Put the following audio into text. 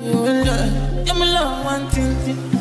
Mm, yeah, me love one thing.